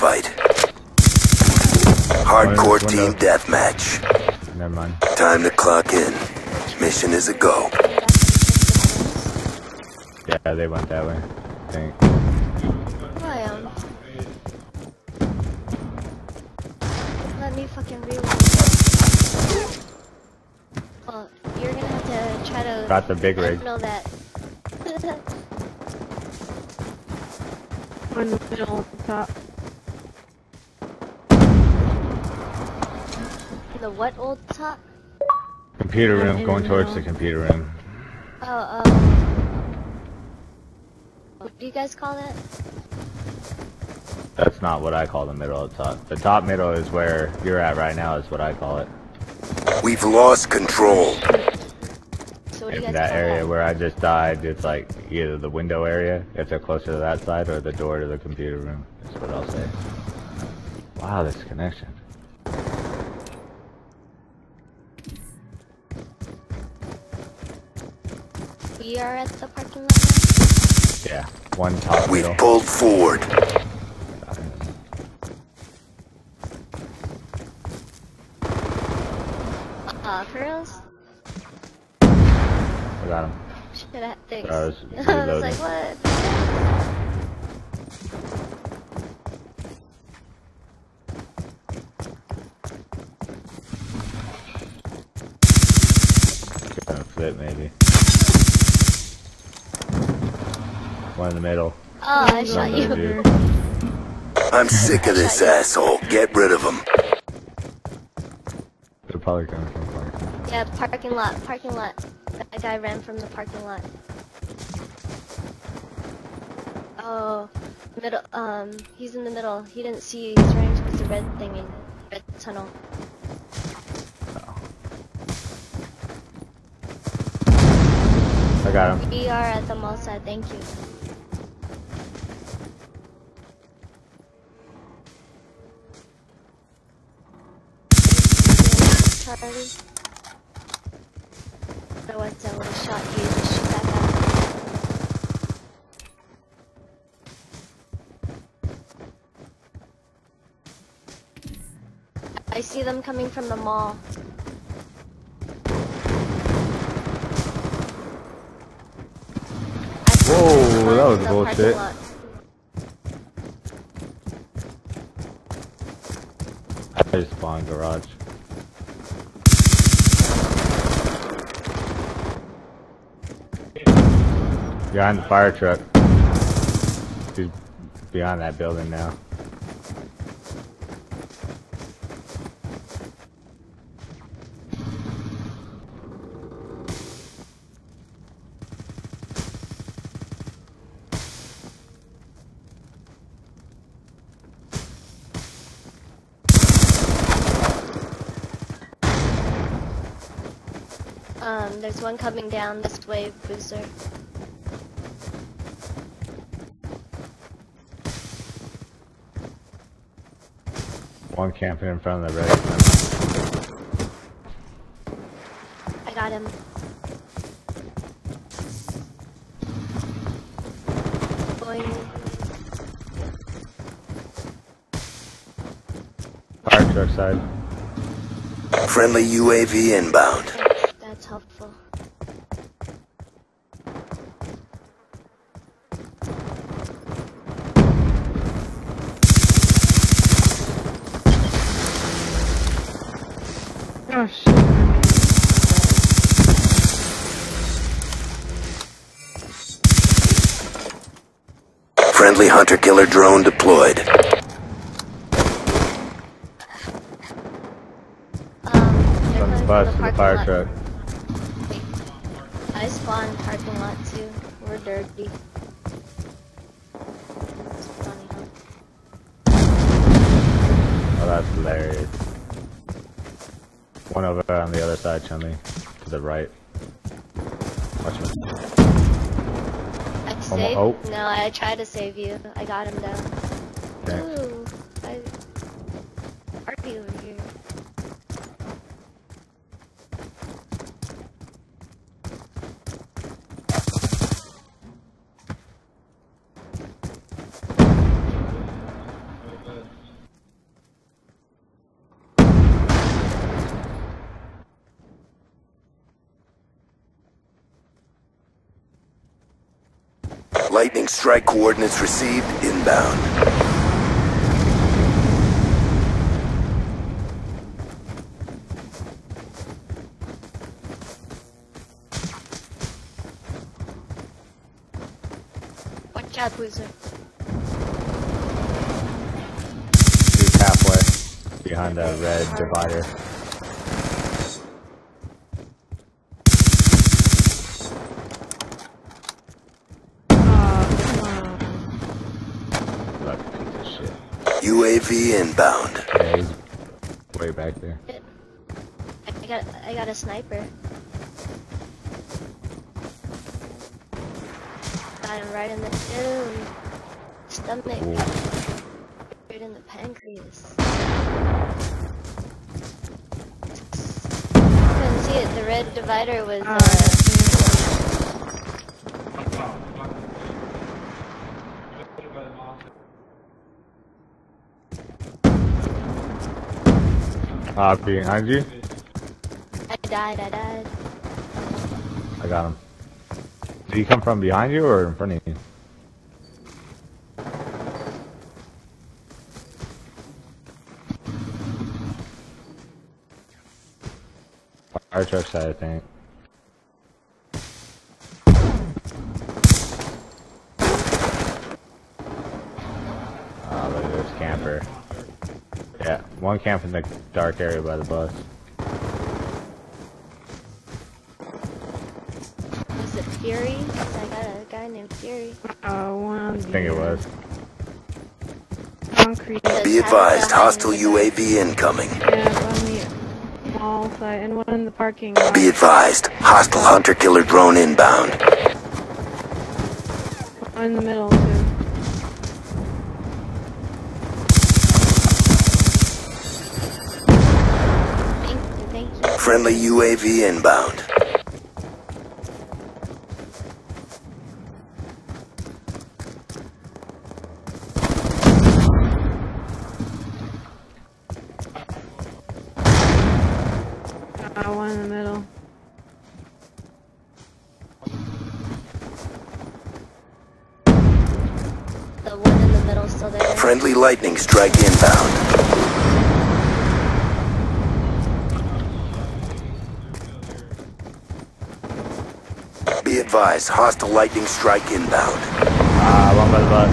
this fight. Hardcore team windows. deathmatch. Never mind. Time to clock in. Mission is a go. Yeah, they went that way. I think. Why. Let me fucking reload. Well, you're gonna have to try to... Got the big rig. don't know that. One the middle at the top. The what old top? Computer room, going the towards the computer room. Oh, um... What do you guys call that? That's not what I call the middle of the top. The top middle is where you're at right now, is what I call it. We've lost control. So what do you In guys that call area that? where I just died, it's like either the window area, if they're closer to that side, or the door to the computer room. That's what I'll say. Wow, this connection. We are at the parking lot? Yeah, one top We've middle. pulled forward. Uh, for reals? I got him. Shit, I, thanks. I was I was like, what? Flip maybe. One in the middle. Oh, I shot you. Dude. I'm sick of this asshole. Get rid of him. They're probably coming from parking. Yeah, parking lot, parking lot. That guy ran from the parking lot. Oh, middle, um, he's in the middle. He didn't see you. He's running towards the red thing in red tunnel. I got him. We are at the mall side, thank you. Charlie. Otherwise I would have shot you. Just shoot that guy. I see them coming from the mall. Whoa, that was bullshit. I just spawned garage. Behind the fire truck. He's behind that building now. Um, there's one coming down this way, Boozer. One camping in front of the red. I got him. Going. Fire truck side. Friendly UAV inbound. Friendly hunter-killer drone deployed. Um, they're From the bus to the parking fire lot. truck. I spawned parking lot too. We're dirty. It's funny, huh? Oh, that's hilarious. One over on the other side, Chummy. To the right. Watch me. I saved? oh. No, I tried to save you. I got him down. Thanks. Ooh, I party over Lightning strike coordinates received inbound. Watch out, Boozer. He's halfway behind the red divider. Oh, come on. Look, piece of shit. UAV inbound. Yeah, he's way back there. I got I got a sniper. Got him right in the dome. Stomach. Ooh. Right in the pancreas. Couldn't see it. The red divider was uh, Ah, behind you? I died, I died. I got him. Did he come from behind you or in front of you? Fire truck side, I think. Ah, look at this camper. Yeah, one camp in the dark area by the bus. Was it Fury? 'Cause I got a guy named Fury. Uh, one on I think it was. concrete. Be advised, hostile UAV incoming. Yeah, on the mall side and one in the parking lot. Be advised, hostile hunter killer drone inbound. One in the middle too. Thank you, thank you. Friendly UAV inbound. One in the middle. The one in the middle still there. Friendly lightning strike inbound. Be advised, hostile lightning strike inbound. Ah, one by the bus.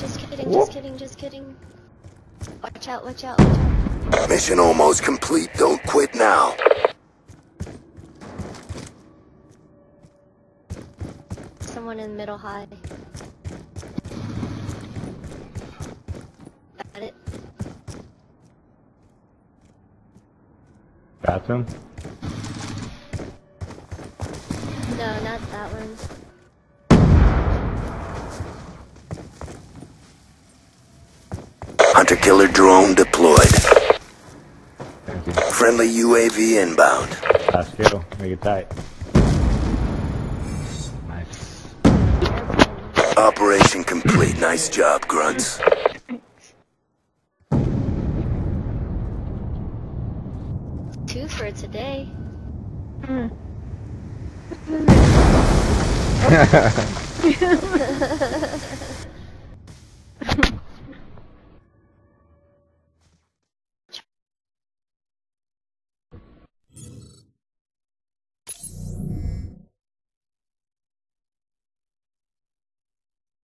Just kidding, just kidding, just kidding. Watch out, watch out, watch out. Mission almost complete. Don't quit now. Someone in middle high. Got it. Bathroom? No, not that one. Hunter killer drone deployed. Thank you. Friendly UAV inbound. Last kill. Make it tight. Operation complete. Nice job, grunts. Two for today. Mm.